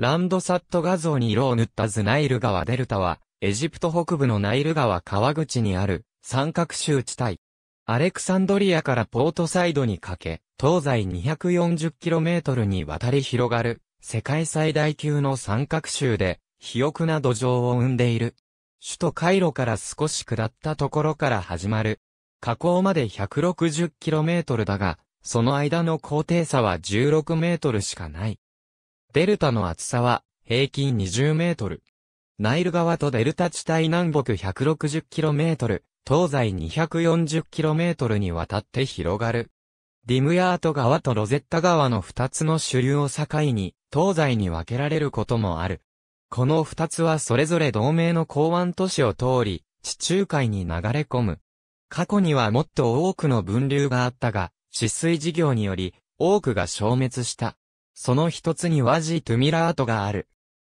ランドサット画像に色を塗ったズナイル川デルタは、エジプト北部のナイル川川口にある三角州地帯。アレクサンドリアからポートサイドにかけ、東西 240km にわたり広がる、世界最大級の三角州で、肥沃な土壌を生んでいる。首都カイロから少し下ったところから始まる。河口まで 160km だが、その間の高低差は16メートルしかない。デルタの厚さは平均20メートル。ナイル川とデルタ地帯南北 160km、東西 240km にわたって広がる。ディムヤート川とロゼッタ川の二つの主流を境に、東西に分けられることもある。この二つはそれぞれ同名の港湾都市を通り、地中海に流れ込む。過去にはもっと多くの分流があったが、治水事業により、多くが消滅した。その一つにワジ・トゥミラートがある。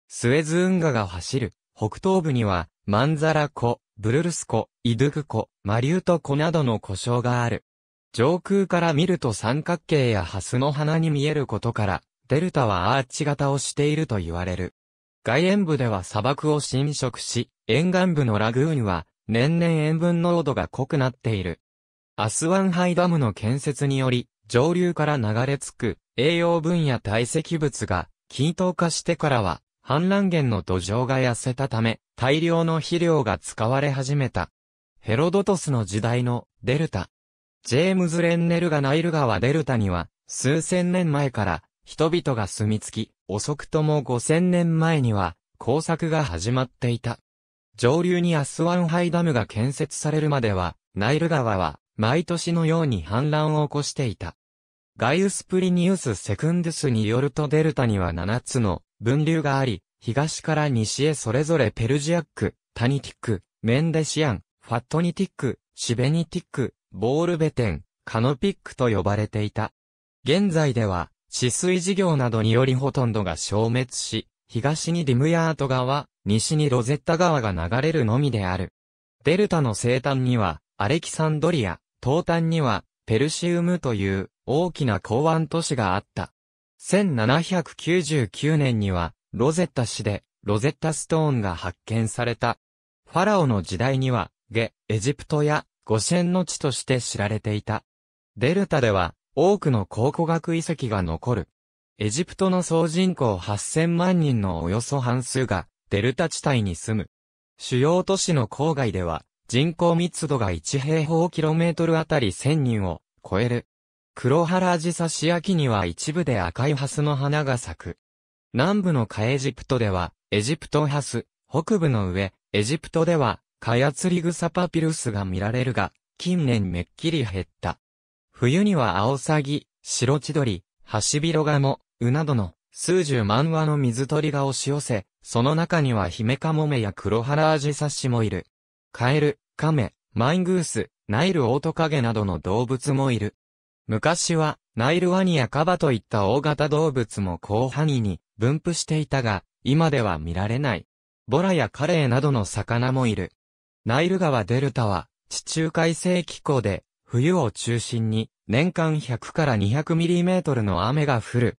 スエズ運河が走る。北東部には、マンザラ湖、ブルルス湖、イドゥク湖、マリュート湖などの湖沼がある。上空から見ると三角形やハスの花に見えることから、デルタはアーチ型をしていると言われる。外縁部では砂漠を侵食し、沿岸部のラグーンは、年々塩分濃度が濃くなっている。アスワンハイダムの建設により、上流から流れ着く栄養分や堆積物が均等化してからは、氾濫源の土壌が痩せたため、大量の肥料が使われ始めた。ヘロドトスの時代のデルタ。ジェームズ・レンネルがナイル川デルタには、数千年前から人々が住み着き、遅くとも5000年前には工作が始まっていた。上流にアスワンハイダムが建設されるまでは、ナイル川は毎年のように氾濫を起こしていた。ガイウスプリニウス・セクンドゥスによるとデルタには7つの分流があり、東から西へそれぞれペルジアック、タニティック、メンデシアン、ファットニティック、シベニティック、ボールベテン、カノピックと呼ばれていた。現在では、治水事業などによりほとんどが消滅し、東にディムヤート川、西にロゼッタ川が流れるのみである。デルタの西端には、アレキサンドリア、東端には、ペルシウムという大きな港湾都市があった。1799年には、ロゼッタ市で、ロゼッタストーンが発見された。ファラオの時代には、下エジプトや、ゴシェンの地として知られていた。デルタでは、多くの考古学遺跡が残る。エジプトの総人口8000万人のおよそ半数が、デルタ地帯に住む。主要都市の郊外では、人口密度が1平方キロメートルあたり1000人を超える。黒原アジサシアキには一部で赤いハスの花が咲く。南部のカエジプトでは、エジプトハス、北部の上、エジプトでは、カヤツリグサパピルスが見られるが、近年めっきり減った。冬にはアオサギ、白千鳥、ハシビロガモ、ウなどの数十万羽の水鳥が押し寄せ、その中にはヒメカモメや黒原アジサシもいる。カエル、カメ、マイングース、ナイルオオトカゲなどの動物もいる。昔は、ナイルワニやカバといった大型動物も広範囲に分布していたが、今では見られない。ボラやカレイなどの魚もいる。ナイル川デルタは、地中海性気候で、冬を中心に、年間100から 200mm の雨が降る。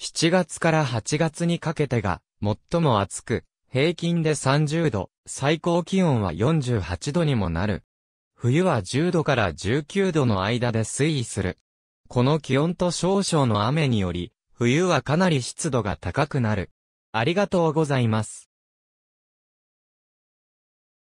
7月から8月にかけてが、最も暑く、平均で30度、最高気温は48度にもなる。冬は10度から19度の間で推移する。この気温と少々の雨により、冬はかなり湿度が高くなる。ありがとうございます。